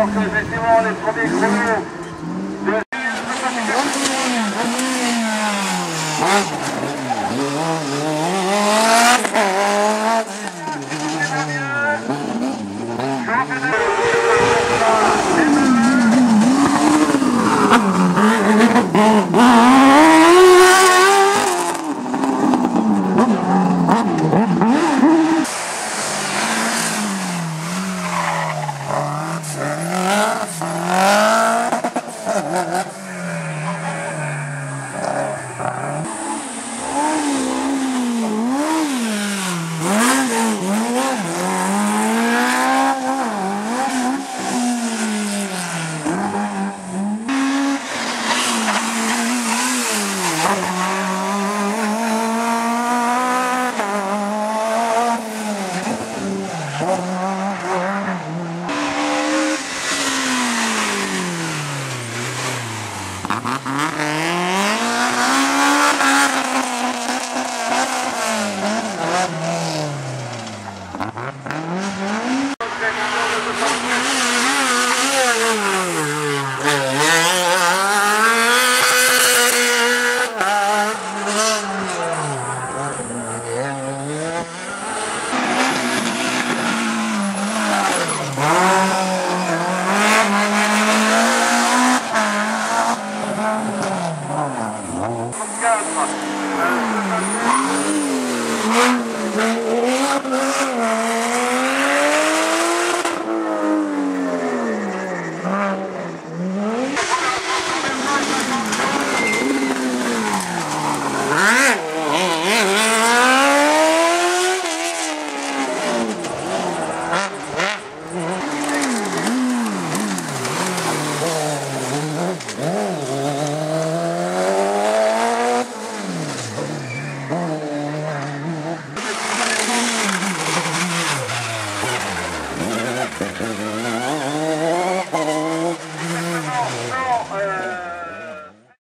alors que effectivement les premiers chronos de la